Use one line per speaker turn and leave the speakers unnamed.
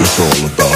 it's all about.